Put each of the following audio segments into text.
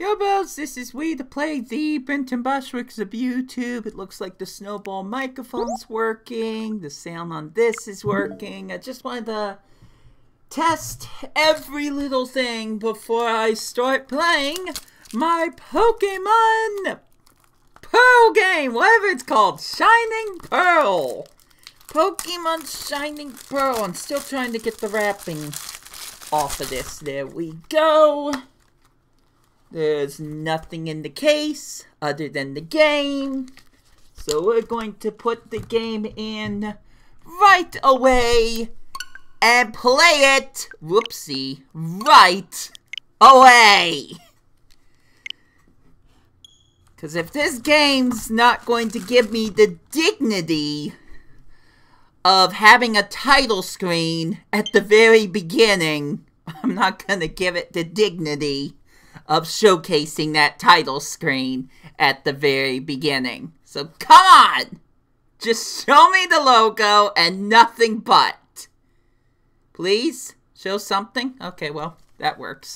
Yo, Bells, this is Wii2PLAY the Brenton Bushwicks of YouTube. It looks like the snowball microphone's working. The sound on this is working. I just wanted to test every little thing before I start playing my Pokemon Pearl game, whatever it's called. Shining Pearl. Pokemon Shining Pearl. I'm still trying to get the wrapping off of this. There we go. There's nothing in the case other than the game. So we're going to put the game in right away and play it, whoopsie, right away. Because if this game's not going to give me the dignity of having a title screen at the very beginning, I'm not going to give it the dignity of showcasing that title screen at the very beginning. So come on! Just show me the logo and nothing but. Please? Show something? Okay, well, that works.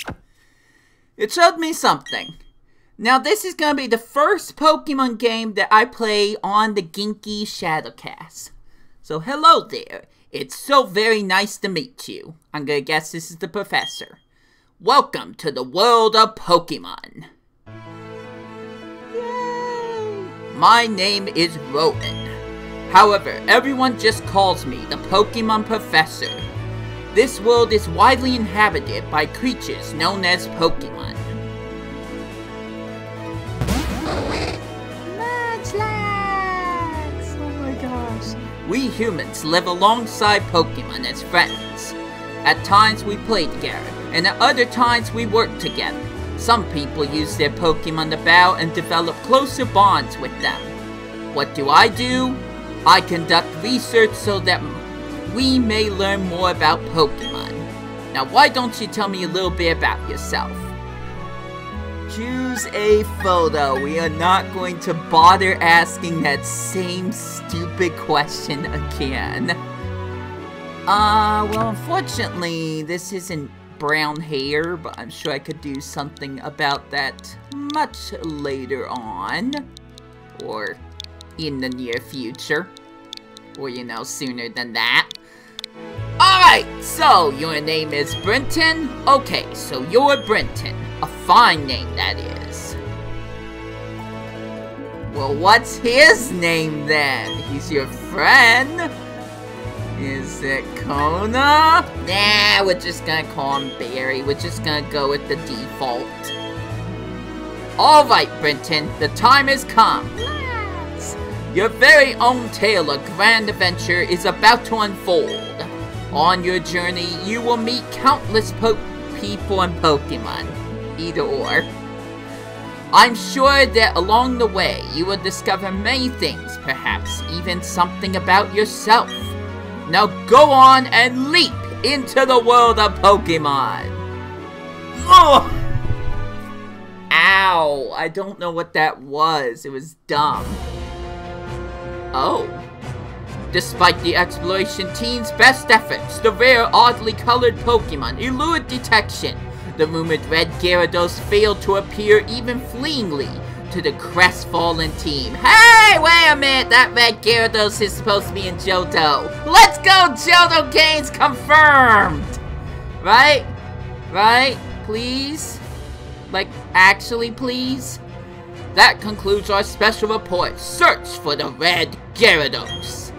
It showed me something. Now, this is going to be the first Pokemon game that I play on the Genki Shadowcast. So, hello there. It's so very nice to meet you. I'm going to guess this is the professor. Welcome to the world of Pokemon. Yay! My name is Rowan. However, everyone just calls me the Pokemon Professor. This world is widely inhabited by creatures known as Pokemon. Munchlax! Oh my gosh. We humans live alongside Pokemon as friends. At times we played together, and at other times we worked together. Some people use their Pokemon to battle and develop closer bonds with them. What do I do? I conduct research so that we may learn more about Pokemon. Now why don't you tell me a little bit about yourself? Choose a photo. We are not going to bother asking that same stupid question again. Uh, well, unfortunately, this isn't brown hair, but I'm sure I could do something about that much later on. Or in the near future. Or, you know, sooner than that. Alright, so your name is Brenton? Okay, so you're Brenton. A fine name, that is. Well, what's his name then? He's your friend? Is it Kona? Nah, we're just gonna call him Barry. We're just gonna go with the default. Alright, Brenton, the time has come. Your very own tale of grand adventure is about to unfold. On your journey, you will meet countless po people and Pokemon. Either or. I'm sure that along the way, you will discover many things, perhaps even something about yourself. Now go on and leap into the world of Pokemon! Ugh! Ow! I don't know what that was. It was dumb. Oh. Despite the exploration team's best efforts, the rare, oddly colored Pokemon elude detection. The rumored red Gyarados failed to appear even fleetingly to the crestfallen team. Hey, wait a minute! That red Gyarados is supposed to be in Johto. Let's go! Johto gains confirmed! Right? Right? Please? Like, actually, please? That concludes our special report, Search for the Red Gyarados.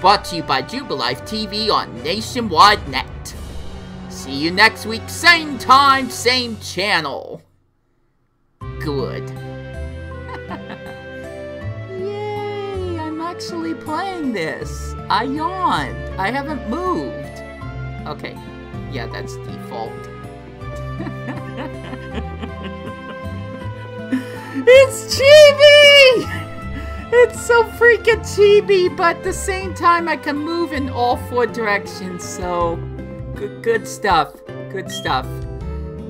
Brought to you by Jubilife TV on Nationwide Net. See you next week, same time, same channel. Good. Actually playing this. I yawned. I haven't moved. Okay, yeah, that's default. it's chibi! It's so freaking chibi, but at the same time I can move in all four directions, so good, good stuff. Good stuff.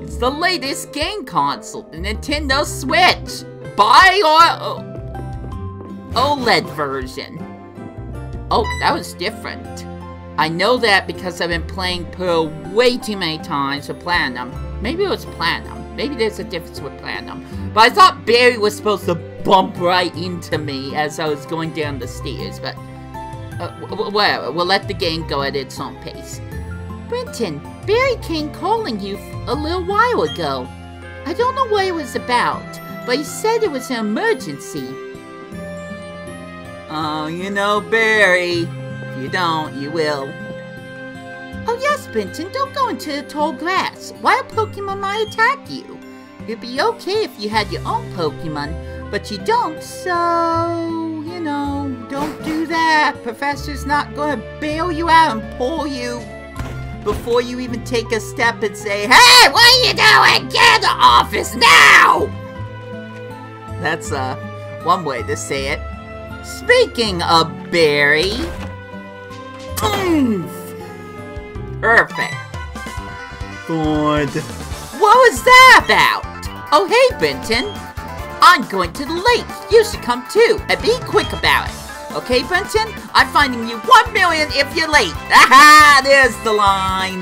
It's the latest game console, the Nintendo Switch. Buy or OLED version. Oh, that was different. I know that because I've been playing Pearl way too many times for Platinum. Maybe it was Platinum. Maybe there's a difference with Platinum. But I thought Barry was supposed to bump right into me as I was going down the stairs, but... Uh, whatever, we'll let the game go at its own pace. Brenton, Barry came calling you a little while ago. I don't know what it was about, but he said it was an emergency. Oh, you know Barry. If you don't, you will. Oh yes, Brenton, don't go into the tall grass. Wild Pokemon might attack you. It'd be okay if you had your own Pokemon, but you don't, so... You know, don't do that. Professor's not gonna bail you out and pull you before you even take a step and say, Hey, what are you doing? Get in the office now! That's, uh, one way to say it. Speaking of Barry... Oomph! Perfect. Good. What was that about? Oh, hey, Brenton. I'm going to the lake. You should come too, and be quick about it. Okay, Brenton? I'm finding you one million if you're late. Aha! There's the line.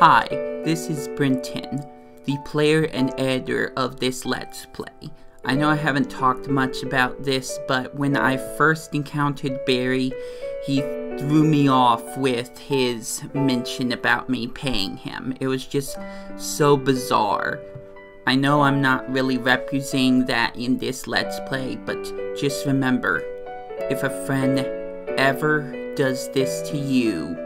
Hi, this is Brenton, the player and editor of this Let's Play. I know I haven't talked much about this, but when I first encountered Barry, he threw me off with his mention about me paying him. It was just so bizarre. I know I'm not really representing that in this Let's Play, but just remember, if a friend ever does this to you,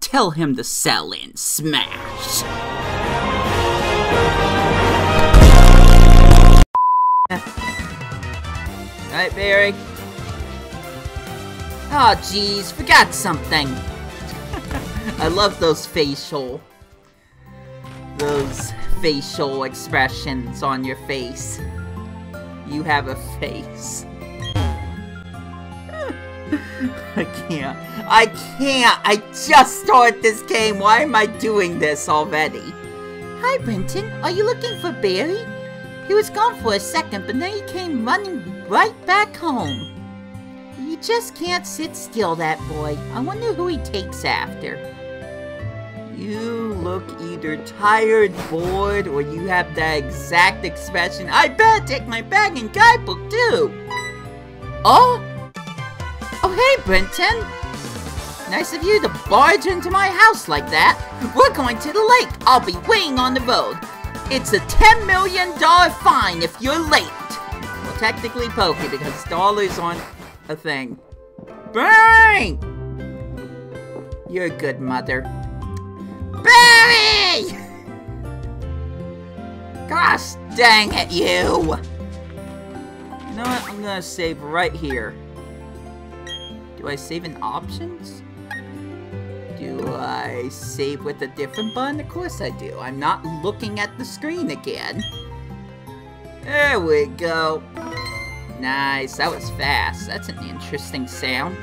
tell him to sell in Smash. Alright, Barry. Oh, jeez, forgot something. I love those facial... Those facial expressions on your face. You have a face. I can't. I can't! I just started this game! Why am I doing this already? Hi, Brenton. Are you looking for Barry? He was gone for a second, but then he came running right back home. You just can't sit still, that boy. I wonder who he takes after. You look either tired, bored, or you have that exact expression. I better take my bag and guidebook, too. Oh? Oh, hey, Brenton. Nice of you to barge into my house like that. We're going to the lake. I'll be waiting on the road. It's a $10 million fine if you're late. Technically pokey because dollars aren't a thing. Barry! You're a good mother. Barry! Gosh dang it, you! You know what? I'm gonna save right here. Do I save in options? Do I save with a different button? Of course I do. I'm not looking at the screen again. There we go. Nice, that was fast. That's an interesting sound.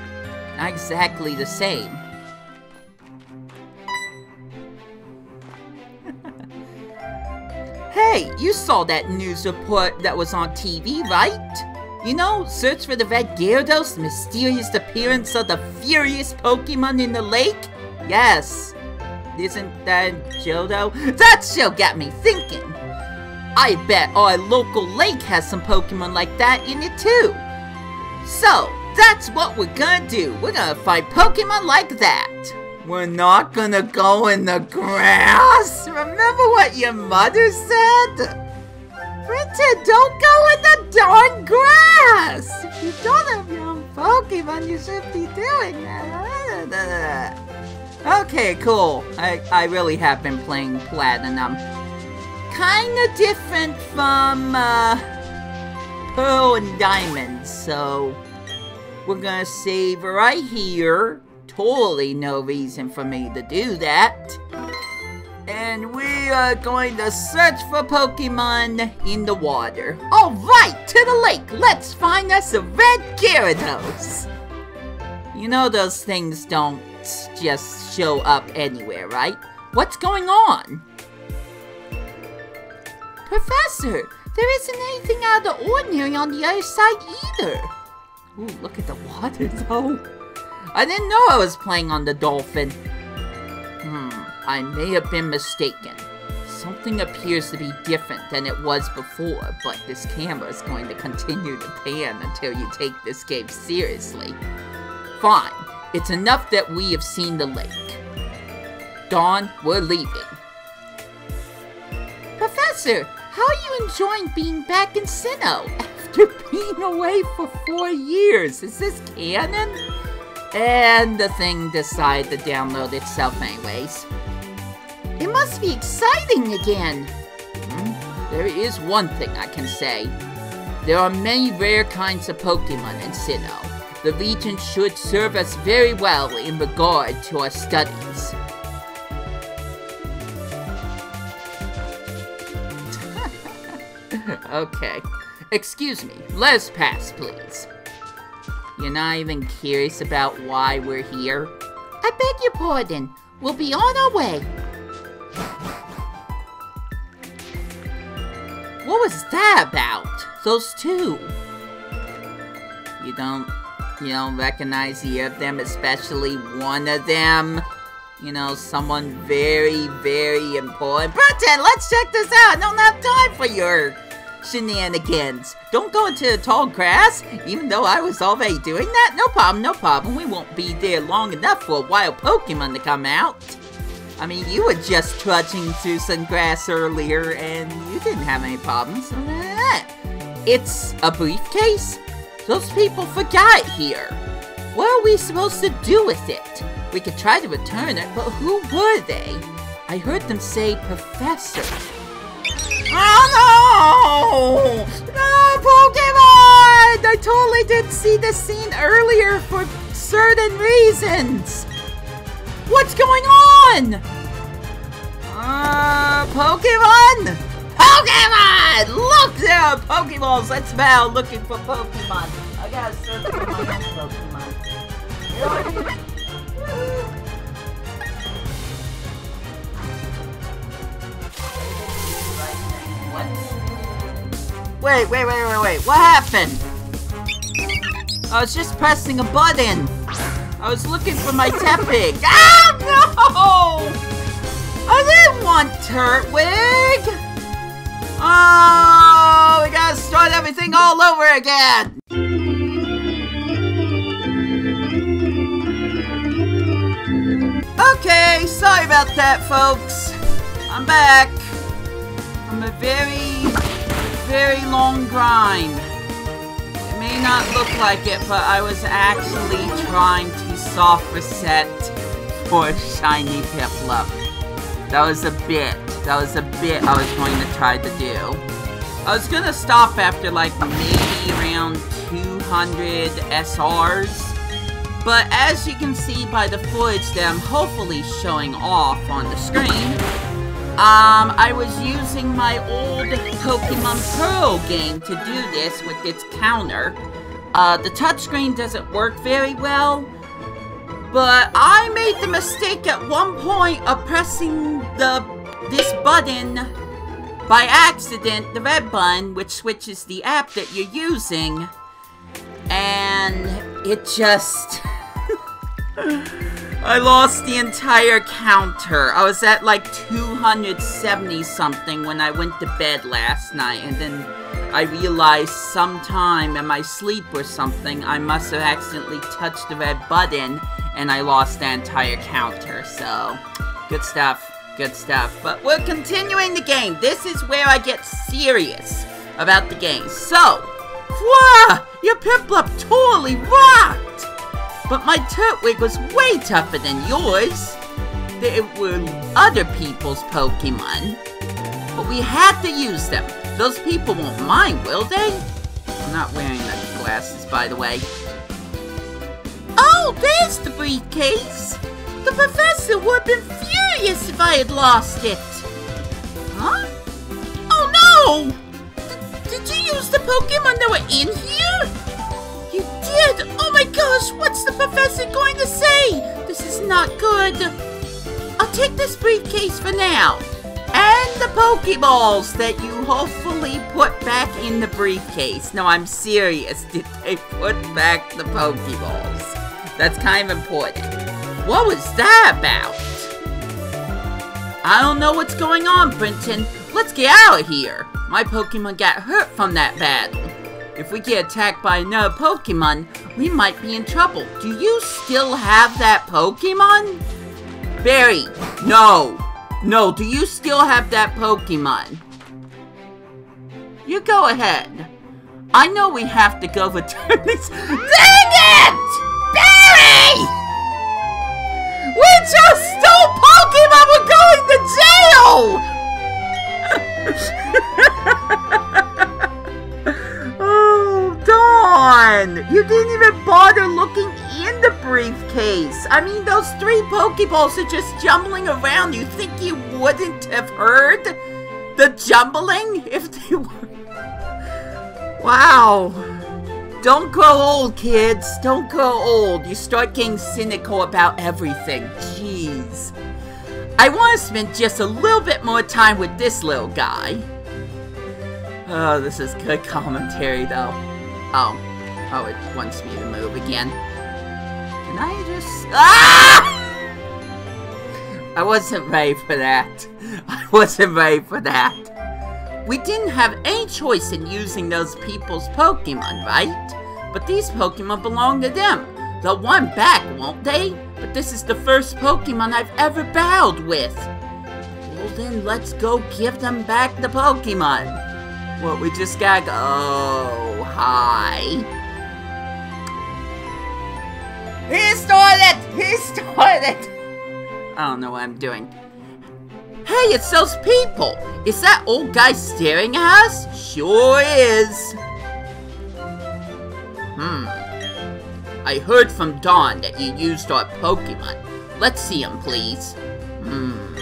Not exactly the same. hey, you saw that news report that was on TV, right? You know, search for the red Gyarados, mysterious appearance of the furious Pokemon in the lake? Yes. Isn't that Johto? That show got me thinking. I bet our local lake has some Pokemon like that in it too. So, that's what we're gonna do. We're gonna find Pokemon like that. We're not gonna go in the grass. Remember what your mother said? Brenton, don't go in the darn grass! If you don't have your own Pokemon, you should be doing that. Okay, cool. I, I really have been playing Platinum. Kinda different from, uh, Pearl and Diamond, so... We're gonna save right here. Totally no reason for me to do that. And we are going to search for Pokemon in the water. Alright, to the lake! Let's find us a red Gyarados! You know those things don't just show up anywhere, right? What's going on? Professor, there isn't anything out of the ordinary on the other side either. Ooh, look at the water though. I didn't know I was playing on the dolphin. Hmm, I may have been mistaken. Something appears to be different than it was before, but this camera is going to continue to pan until you take this game seriously. Fine, it's enough that we have seen the lake. Dawn, we're leaving. Professor, how are you enjoying being back in Sinnoh after being away for four years? Is this canon? And the thing decided to download itself anyways. It must be exciting again. Hmm? There is one thing I can say. There are many rare kinds of Pokemon in Sinnoh. The region should serve us very well in regard to our studies. Okay. Excuse me. Let us pass, please. You're not even curious about why we're here? I beg your pardon. We'll be on our way. What was that about? Those two? You don't... You don't recognize either of them, especially one of them? You know, someone very, very important. Brenton, let's check this out! I don't have time for your shenanigans. Don't go into the tall grass, even though I was already doing that. No problem, no problem. We won't be there long enough for a wild Pokemon to come out. I mean, you were just trudging through some grass earlier, and you didn't have any problems. Eh, it's a briefcase? Those people forgot here. What are we supposed to do with it? We could try to return it, but who were they? I heard them say Professor. Oh no! No, Pokemon! I totally didn't see this scene earlier for certain reasons. What's going on? Uh, Pokemon? Pokemon! Look, there are Pokeballs. Let's bow looking for Pokemon. I gotta search for my Pokemon. Wait, wait, wait, wait, wait. What happened? I was just pressing a button. I was looking for my Tepig. Ah, no! I didn't want Turtwig! Oh, we gotta start everything all over again! Okay, sorry about that, folks. I'm back. A very, very long grind. It may not look like it, but I was actually trying to soft reset for Shiny Piplup. That was a bit. That was a bit I was going to try to do. I was gonna stop after like maybe around 200 SRs. But as you can see by the footage that I'm hopefully showing off on the screen, um, I was using my old Pokemon Pro game to do this with its counter. Uh, the touchscreen doesn't work very well, but I made the mistake at one point of pressing the this button by accident, the red button, which switches the app that you're using, and it just... I lost the entire counter. I was at like 270 something when I went to bed last night, and then I realized sometime in my sleep or something, I must have accidentally touched the red button, and I lost the entire counter, so... Good stuff, good stuff. But we're continuing the game. This is where I get serious about the game. So, Whoa! Your Piplup totally rocked! But my Turtwig was way tougher than yours. They were other people's Pokemon. But we had to use them. Those people won't mind, will they? I'm not wearing the glasses, by the way. Oh, there's the briefcase! The professor would have been furious if I had lost it. Huh? Oh no! D did you use the Pokemon that were in here? You did! Oh my gosh, what's the professor going to say? This is not good. I'll take this briefcase for now. And the Pokeballs that you hopefully put back in the briefcase. No, I'm serious. Did they put back the Pokeballs? That's kind of important. What was that about? I don't know what's going on, Brenton. Let's get out of here. My Pokemon got hurt from that battle. If we get attacked by another Pokemon, we might be in trouble. Do you still have that Pokemon? Barry, no. No, do you still have that Pokemon? You go ahead. I know we have to go return this. Dang it! Barry! We just stole Pokemon! We're going to I mean, those three Pokeballs are just jumbling around. You think you wouldn't have heard the jumbling if they were... Wow. Don't grow old, kids. Don't grow old. You start getting cynical about everything. Jeez. I want to spend just a little bit more time with this little guy. Oh, this is good commentary, though. Oh. Oh, it wants me to move again. I just... Ah! I wasn't ready for that. I wasn't ready for that. We didn't have any choice in using those people's Pokemon, right? But these Pokemon belong to them. They'll want back, won't they? But this is the first Pokemon I've ever battled with. Well then, let's go give them back the Pokemon. What, we just gotta go... Oh, hi. He stole it! He stole it! I don't know what I'm doing. Hey, it's those people! Is that old guy staring at us? Sure is! Hmm. I heard from Dawn that you used our Pokemon. Let's see him, please. Hmm.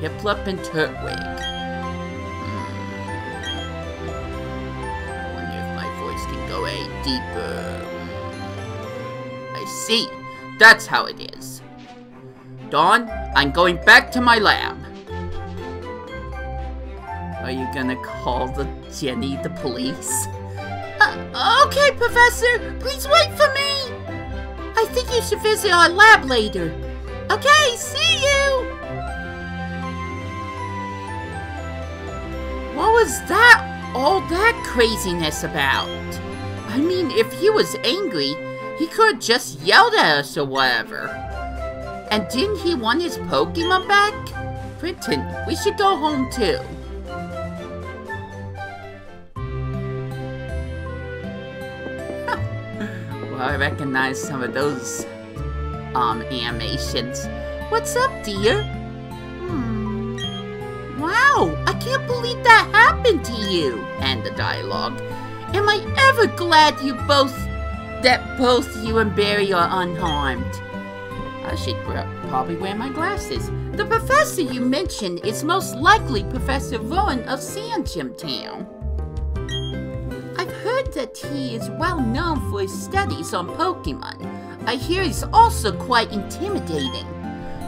Piplup and Turtwig. Hmm. I wonder if my voice can go deeper. See. That's how it is. Dawn, I'm going back to my lab. Are you gonna call the Jenny the police? Uh, okay, Professor. Please wait for me. I think you should visit our lab later. Okay, see you. What was that, all that craziness about? I mean, if he was angry, he could just yelled at us or whatever. And didn't he want his Pokemon back? Brenton, we should go home too. well, I recognize some of those, um, animations. What's up, dear? Hmm. Wow, I can't believe that happened to you. And the dialogue. Am I ever glad you both, that both you and Barry are unharmed? I should probably wear my glasses. The professor you mentioned is most likely Professor Rowan of Sandgem Town. I've heard that he is well known for his studies on Pokemon. I hear he's also quite intimidating.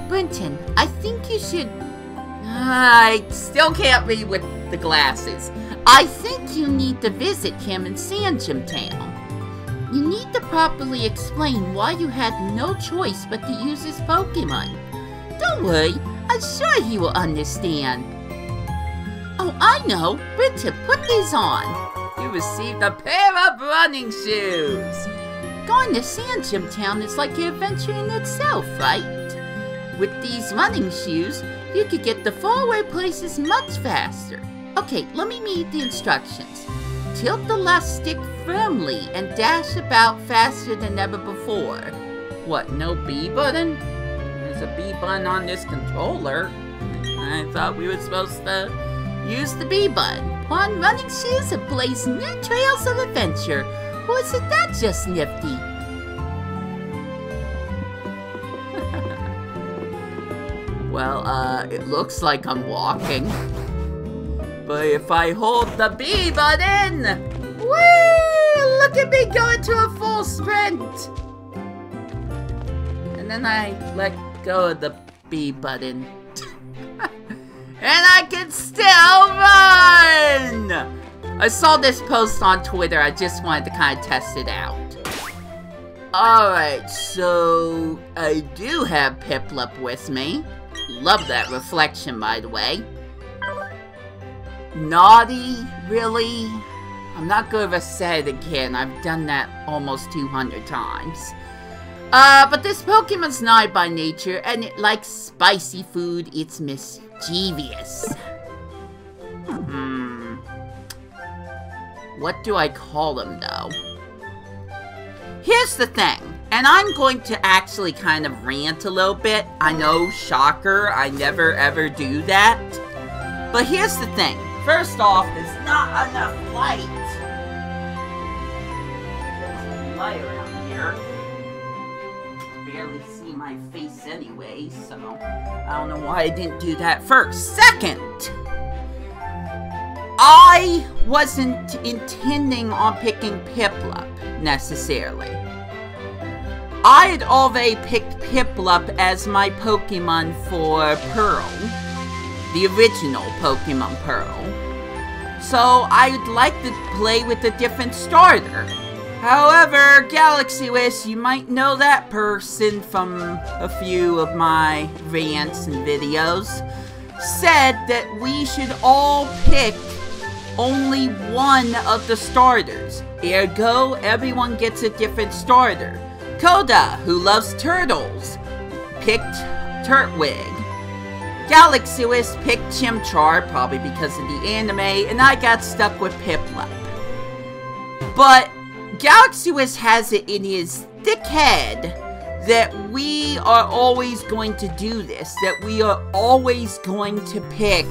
Brenton, I think you should... I still can't read with the glasses. I think you need to visit him in Sandgem Town. You need to properly explain why you had no choice but to use his Pokemon. Don't worry, I'm sure he will understand. Oh, I know. Brenton, put these on. You received a pair of running shoes. Going to Sandgem Town is like an adventure in itself, right? With these running shoes, you could get to faraway places much faster. Okay, let me read the instructions. Tilt the left stick firmly and dash about faster than ever before. What, no B button? There's a B button on this controller. I thought we were supposed to use the B button. On running shoes and blaze new trails of adventure. Wasn't that just nifty? well, uh, it looks like I'm walking. But if I hold the B button, woo! Look at me going to a full sprint! And then I let go of the B button. and I can still run! I saw this post on Twitter, I just wanted to kind of test it out. Alright, so I do have Piplup with me. Love that reflection, by the way. Naughty? Really? I'm not gonna say it again. I've done that almost 200 times. Uh, but this Pokemon's not by nature, and it likes spicy food. It's mischievous. Hmm. What do I call him, though? Here's the thing, and I'm going to actually kind of rant a little bit. I know, shocker, I never ever do that. But here's the thing. First off, there's not enough light. There's light around here. Barely see my face anyway, so I don't know why I didn't do that first. Second, I wasn't intending on picking Piplup, necessarily. I had already picked Piplup as my Pokemon for Pearl, the original Pokemon Pearl. So I'd like to play with a different starter. However, Galaxy Wiz, you might know that person from a few of my rants and videos, said that we should all pick only one of the starters. Ergo, everyone gets a different starter. Koda, who loves turtles, picked Turtwig. Galaxy Wiz picked Chimchar, probably because of the anime, and I got stuck with Piplup. But Galaxy Wiz has it in his thick head that we are always going to do this, that we are always going to pick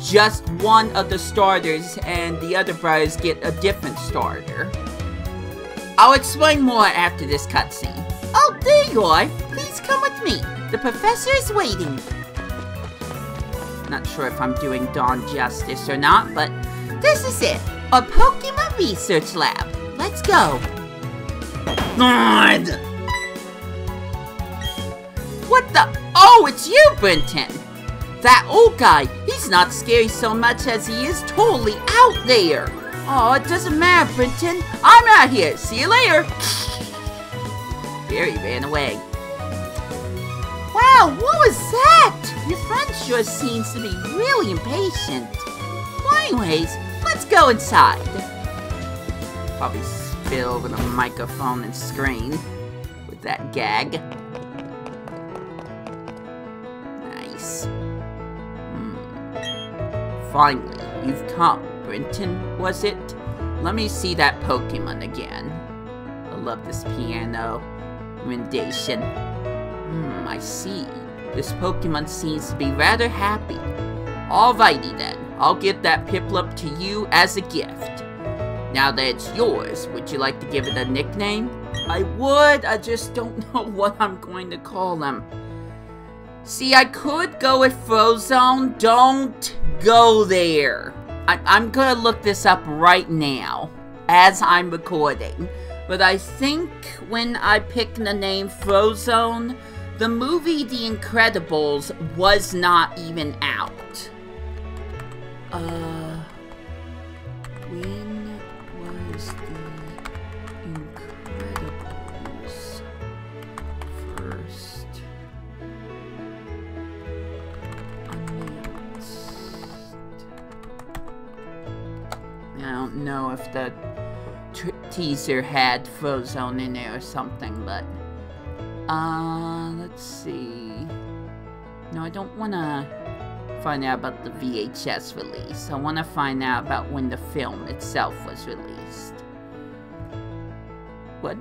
just one of the starters and the other brothers get a different starter. I'll explain more after this cutscene. Oh, there you are. Please come with me. The professor is waiting. Not sure if I'm doing Dawn justice or not, but this is it. A Pokemon Research Lab. Let's go. God! What the? Oh, it's you, Brenton! That old guy, he's not scary so much as he is totally out there. Oh, it doesn't matter, Brenton. I'm out here. See you later. Barry ran away. Wow, what was that? Your friend sure seems to be really impatient. Well, anyways, let's go inside. Probably spill over the microphone and screen with that gag. Nice. Finally, you've come. Brenton, was it? Let me see that Pokemon again. I love this piano rendition. Hmm, I see. This Pokemon seems to be rather happy. Alrighty then, I'll give that Piplup to you as a gift. Now that it's yours, would you like to give it a nickname? I would, I just don't know what I'm going to call him. See, I could go with Frozone. Don't go there. I I'm gonna look this up right now as I'm recording. But I think when I pick the name Frozone, the movie The Incredibles was not even out. Uh, when don't know if the teaser had Frozone in there or something, but... Uh, let's see... No, I don't want to find out about the VHS release. I want to find out about when the film itself was released. What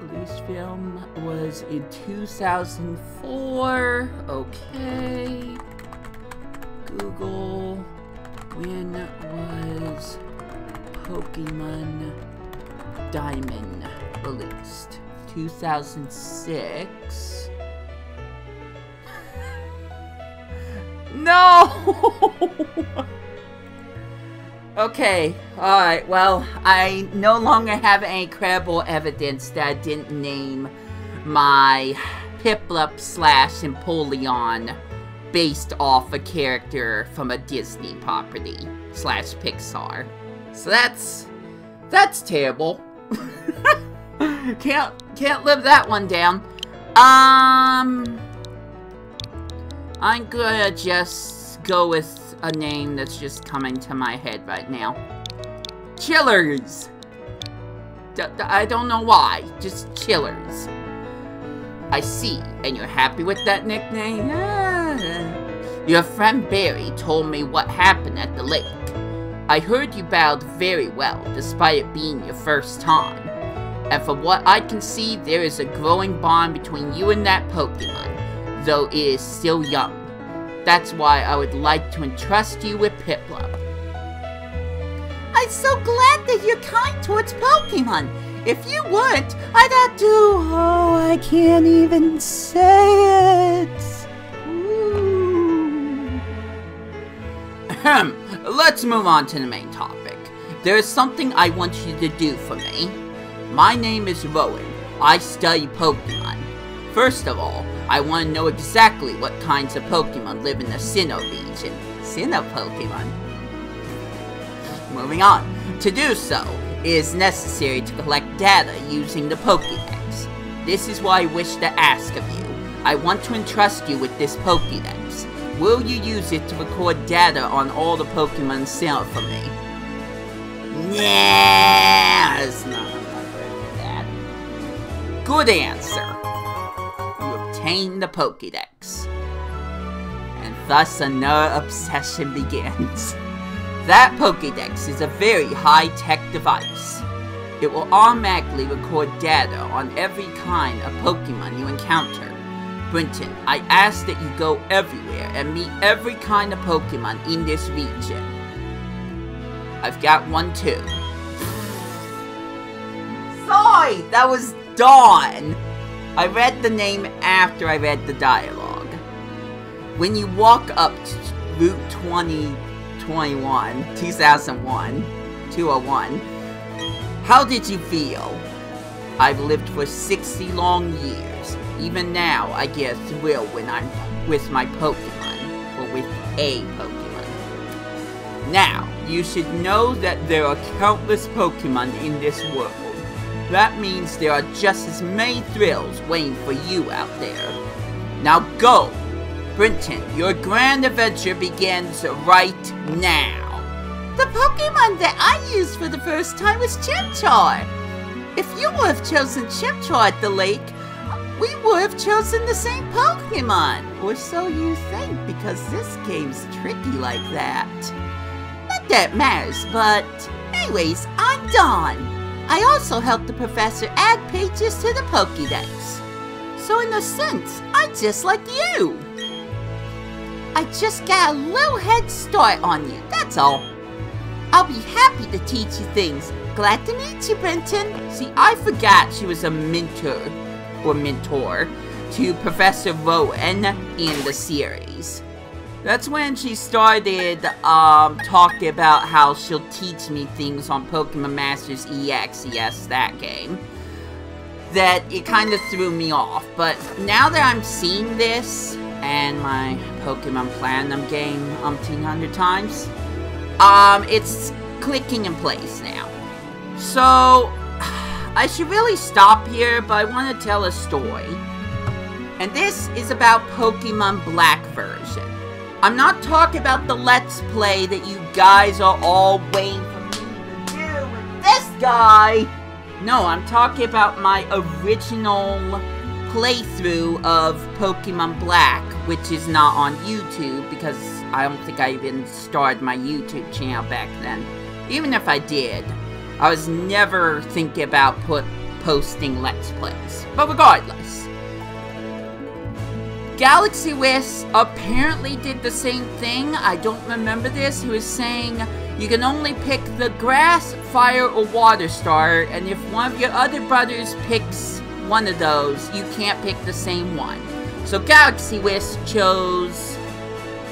release film was in 2004. Okay. Google. When was Pokemon Diamond released. 2006. no! okay, alright, well, I no longer have any credible evidence that I didn't name my Piplup slash Empoleon based off a character from a Disney property slash Pixar. So that's that's terrible. can't can't live that one down. Um I'm gonna just go with a name that's just coming to my head right now. Chillers! I don't know why, just Chillers. I see, and you're happy with that nickname? Ah. Your friend Barry told me what happened at the lake. I heard you battled very well, despite it being your first time. And from what I can see, there is a growing bond between you and that Pokemon, though it is still young. That's why I would like to entrust you with Piplup. I'm so glad that you're kind towards Pokemon. If you weren't, I'd have to... Oh, I can't even say it. Ooh. Ahem. Let's move on to the main topic. There is something I want you to do for me. My name is Rowan. I study Pokemon. First of all, I want to know exactly what kinds of Pokemon live in the Sinnoh region. Sinnoh Pokemon. Moving on. To do so, it is necessary to collect data using the Pokédex. This is what I wish to ask of you. I want to entrust you with this Pokédex. Will you use it to record data on all the Pokemon sent for me? Nah, it's not. Good answer. You obtain the Pokédex. And thus another obsession begins. That Pokédex is a very high-tech device. It will automatically record data on every kind of Pokemon you encounter. Brenton, I ask that you go everywhere and meet every kind of Pokemon in this region. I've got one too. Sorry, that was Dawn. I read the name after I read the dialogue. When you walk up Route 2021, 2001, 201, how did you feel? I've lived for 60 long years. Even now, I get a thrill when I'm with my Pokemon, or with a Pokemon. Now, you should know that there are countless Pokemon in this world. That means there are just as many thrills waiting for you out there. Now go! Brenton, your grand adventure begins right now. The Pokemon that I used for the first time was Chimchar. If you would have chosen Chimchar at the lake, we would have chosen the same Pokemon. Or so you think, because this game's tricky like that. Not that matters, but anyways, I'm Dawn. I also helped the professor add pages to the Pokédex. So in a sense, I'm just like you. I just got a little head start on you, that's all. I'll be happy to teach you things. Glad to meet you, Brenton. See, I forgot she was a mentor or mentor to Professor Rowan in the series. That's when she started um, talking about how she'll teach me things on Pokemon Masters EX, yes, that game. That it kind of threw me off, but now that I'm seeing this and my Pokemon Platinum game umpteen hundred times, um, it's clicking in place now. So, I should really stop here, but I want to tell a story. And this is about Pokemon Black version. I'm not talking about the Let's Play that you guys are all waiting for me to do with this guy. No, I'm talking about my original playthrough of Pokemon Black, which is not on YouTube because I don't think I even started my YouTube channel back then. Even if I did, I was never thinking about put posting Let's Plays. But regardless, Galaxy Wiz apparently did the same thing. I don't remember this. He was saying you can only pick the grass, fire, or water star, and if one of your other brothers picks one of those, you can't pick the same one. So Galaxy Wiz chose,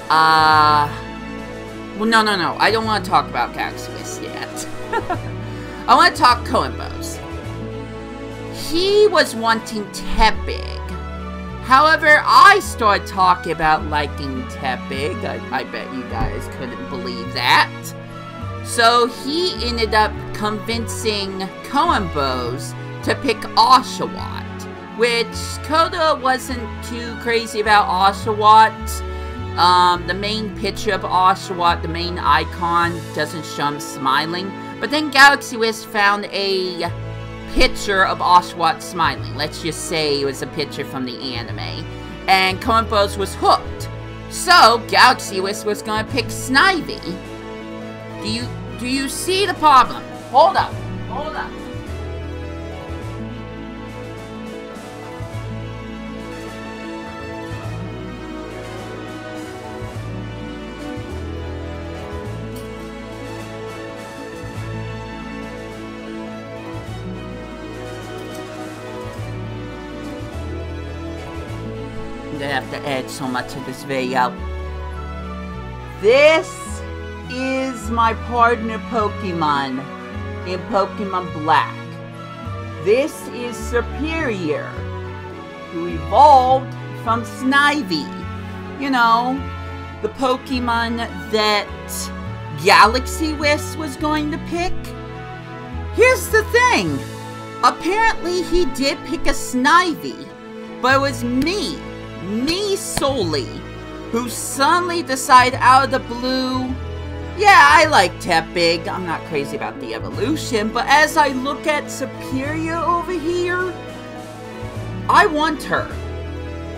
uh, well, no, no, no. I don't want to talk about Galaxy Wiz yet. I want to talk Coenbos. He was wanting Tepig. However, I started talking about liking Tepig. I, I bet you guys couldn't believe that. So he ended up convincing Coenbos to pick Oshawott, which Koda wasn't too crazy about Oshawott. Um, the main picture of Oshawott, the main icon, doesn't show him smiling. But then Galaxy Wiz found a picture of Oshawott smiling. Let's just say it was a picture from the anime. And Coen Bros was hooked. So, Galaxy Wiz was gonna pick Snivy. Do you do you see the problem? Hold up. Hold up. Add so much to this video. This is my partner Pokemon in Pokemon Black. This is Serperior, who evolved from Snivy. You know, the Pokemon that Galaxy Wiz was going to pick. Here's the thing. Apparently he did pick a Snivy, but it was me, me solely, who suddenly decide out of the blue yeah, I like Tepig. I'm not crazy about the evolution, but as I look at Serperior over here, I want her.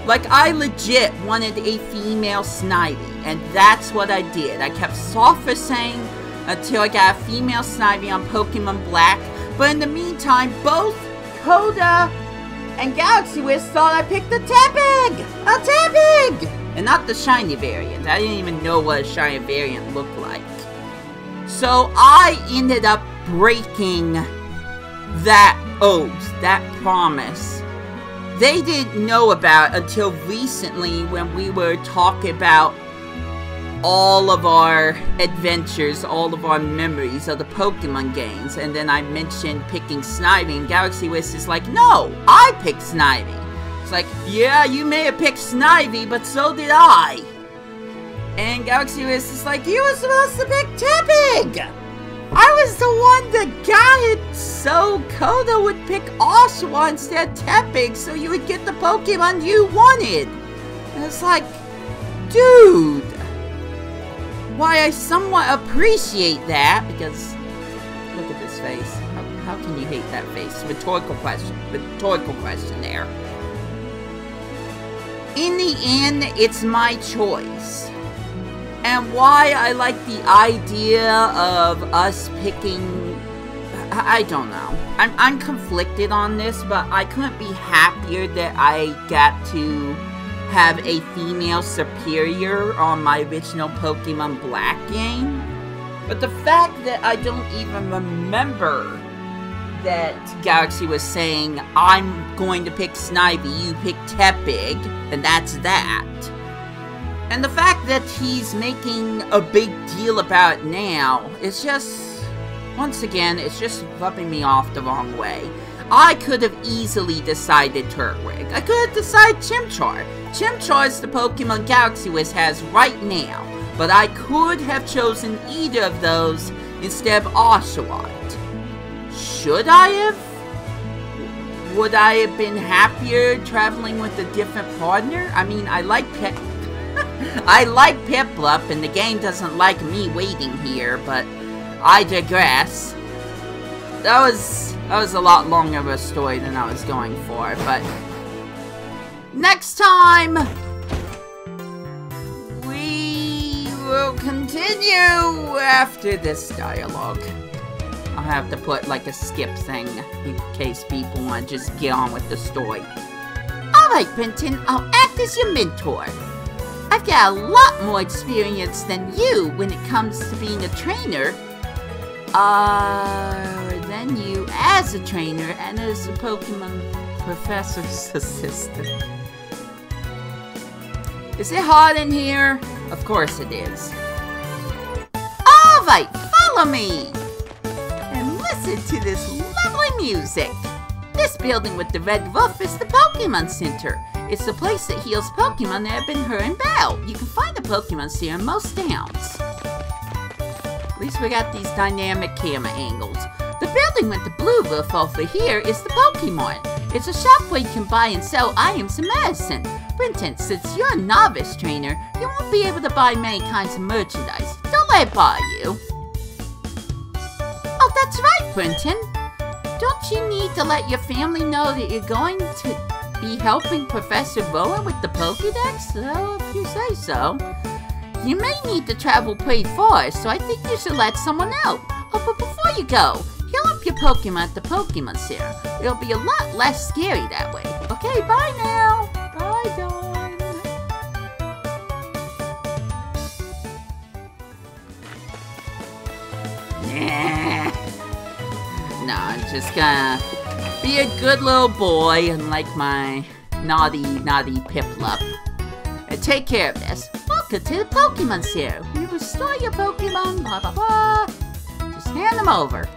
Like, I legit wanted a female Snivy, and that's what I did. I kept saying until I got a female Snivy on Pokemon Black, but in the meantime, both Coda and Galaxy Wiz thought I picked a Tepig! A Tepig! And not the shiny variant. I didn't even know what a shiny variant looked like. So I ended up breaking that oath, that promise. They didn't know about until recently when we were talking about all of our adventures, all of our memories of the Pokemon games, and then I mentioned picking Snivy, and Galaxy Wiz is like, no, I picked Snivy. It's like, yeah, you may have picked Snivy, but so did I. And Galaxy Wiz is like, you were supposed to pick Tepig! I was the one that got it so Koda would pick Oshawott instead of Tepig so you would get the Pokemon you wanted. And it's like, dude. Why I somewhat appreciate that, because look at this face. How, how can you hate that face? Rhetorical question. Rhetorical question there. In the end, it's my choice. And why I like the idea of us picking... I don't know. I'm, I'm conflicted on this, but I couldn't be happier that I got to have a female Serperior on my original Pokemon Black game. But the fact that I don't even remember that Galaxy was saying, I'm going to pick Snivy, you pick Tepig, and that's that. And the fact that he's making a big deal about it now is just, once again, it's just rubbing me off the wrong way. I could have easily decided Turtwig. I could have decided Chimchar. Chimchar is the Pokemon Galaxy Wiz has right now, but I could have chosen either of those instead of Oshawott. Should I have? Would I have been happier traveling with a different partner? I mean, I like Pet... I like Piplup, and the game doesn't like me waiting here, but I digress. That was... That was a lot longer of a story than I was going for, but... Next time... We will continue after this dialogue. I'll have to put like a skip thing in case people want to just get on with the story. Alright, Brenton, I'll act as your mentor. I've got a lot more experience than you when it comes to being a trainer. Uh, you as a trainer and as a Pokemon professor's assistant. Is it hot in here? Of course it is. Alright, follow me! And listen to this lovely music. This building with the red roof is the Pokemon Center. It's the place that heals Pokemon that have been hurt and battle. You can find the Pokemon here in most towns. At least we got these dynamic camera angles. Building with the blue roof over here is the Pokemon. It's a shop where you can buy and sell items and medicine. Brenton, since you're a novice trainer, you won't be able to buy many kinds of merchandise. Don't let it bother you. Oh, that's right, Brenton. Don't you need to let your family know that you're going to be helping Professor Rowan with the Pokedex? Well, if you say so. You may need to travel pretty far, so I think you should let someone know. Oh, but before you go, your Pokemon at the Pokemon Center. It'll be a lot less scary that way. Okay, bye now. Bye, Dawn. Nah. I'm just gonna be a good little boy and like my naughty, naughty Piplup. And take care of this. Welcome to the Pokemon Center. You restore your Pokemon, blah, blah, blah. Just hand them over.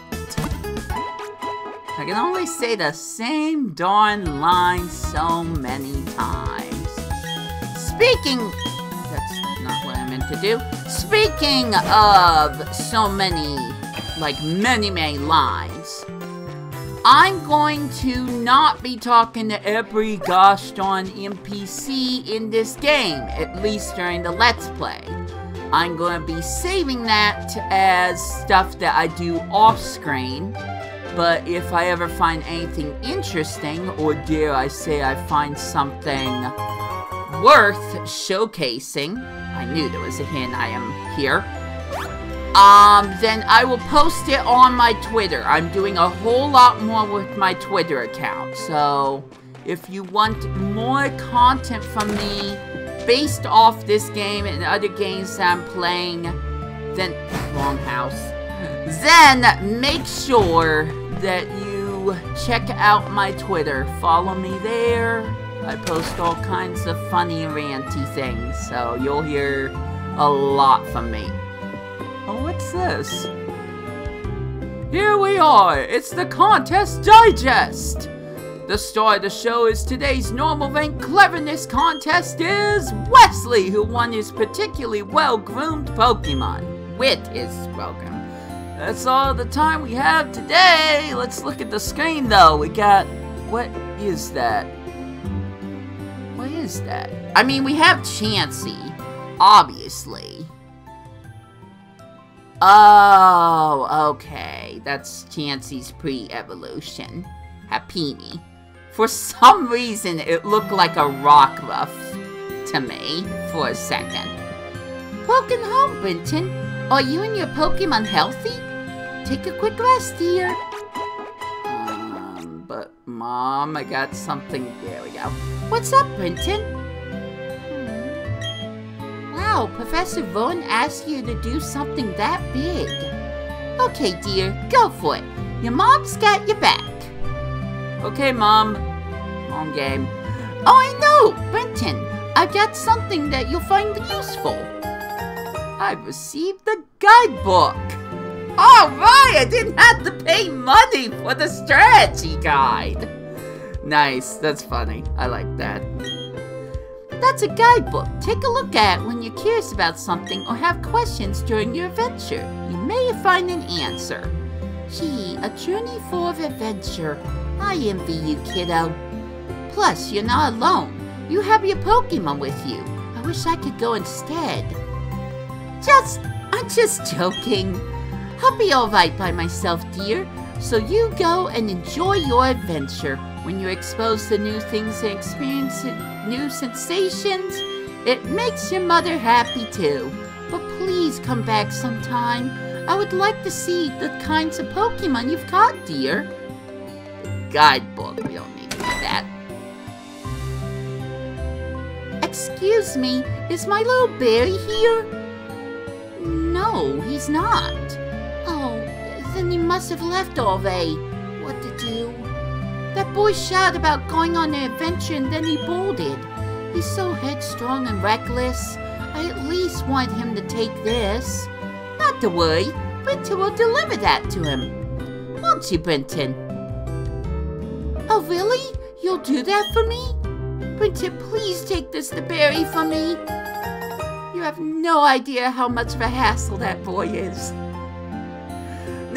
I can only say the same darn line so many times. Speaking... That's not what I meant to do. Speaking of so many, like many, many lines, I'm going to not be talking to every gosh darn NPC in this game, at least during the Let's Play. I'm going to be saving that as stuff that I do off screen. But if I ever find anything interesting, or dare I say I find something worth showcasing, I knew there was a hint I am here, um, then I will post it on my Twitter. I'm doing a whole lot more with my Twitter account. So, if you want more content from me based off this game and other games that I'm playing, then, wrong house, then make sure that you check out my Twitter. Follow me there. I post all kinds of funny ranty things, so you'll hear a lot from me. Oh, what's this? Here we are! It's the Contest Digest! The star of the show is today's normal rank cleverness contest is Wesley, who won his particularly well-groomed Pokemon. Wit is welcome. That's all the time we have today. Let's look at the screen though. We got... What is that? What is that? I mean, we have Chansey, obviously. Oh, okay. That's Chansey's pre-evolution. Happiny. For some reason, it looked like a rock Rockruff to me for a second. Welcome home, Brenton. Are you and your Pokemon healthy? Take a quick rest, dear. Um, but Mom, I got something. There we go. What's up, Brenton? Wow, Professor Rowan asked you to do something that big. Okay, dear, go for it. Your mom's got your back. Okay, Mom. On game. Oh, I know, Brenton. I've got something that you'll find useful. I've received the guidebook. All right, I didn't have to pay money for the strategy guide. Nice, that's funny. I like that. That's a guidebook. Take a look at when you're curious about something or have questions during your adventure. You may find an answer. Gee, a journey full of adventure. I envy you, kiddo. Plus, you're not alone. You have your Pokemon with you. I wish I could go instead. Just, I'm just joking. I'll be alright by myself, dear. So you go and enjoy your adventure. When you're exposed to new things and experience new sensations, it makes your mother happy too. But please come back sometime. I would like to see the kinds of Pokemon you've caught, dear. Guidebook, we don't need that. Excuse me, is my little Barry here? No, he's not. Then he must have left already. What to do? That boy shouted about going on an adventure and then he bolted. He's so headstrong and reckless. I at least want him to take this. Not to worry, Brenton will deliver that to him. Won't you, Brenton? Oh, really? You'll do that for me? Brenton, please take this to Barry for me. You have no idea how much of a hassle that boy is.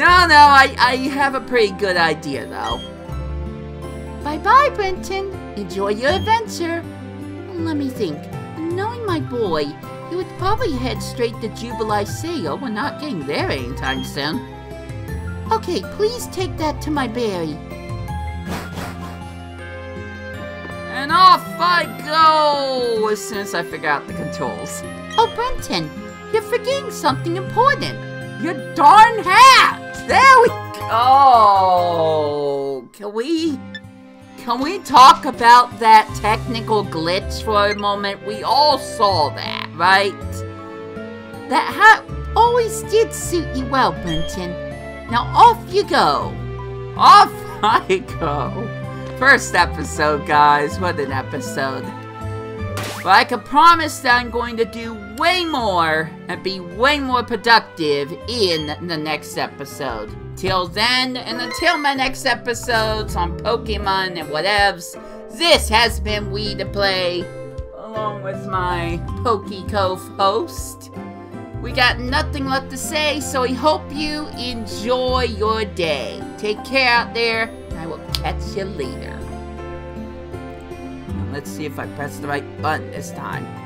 No, no, I, I have a pretty good idea, though. Bye-bye, Brenton. Enjoy your adventure. Let me think. Knowing my boy, he would probably head straight to Jubilee Sail. We're not getting there anytime soon. Okay, please take that to my Barry. And off I go as soon as I figure out the controls. Oh, Brenton, you're forgetting something important. Your darn hat! There we go! Can we... Can we talk about that technical glitch for a moment? We all saw that, right? That hat always did suit you well, Brenton. Now off you go. Off I go. First episode, guys. What an episode. But I can promise that I'm going to do way more and be way more productive in the next episode. Till then, and until my next episodes on Pokemon and whatevs, this has been Wii2PLAY, along with my PokeCove host. We got nothing left to say, so I hope you enjoy your day. Take care out there, and I will catch you later. Let's see if I press the right button this time. We.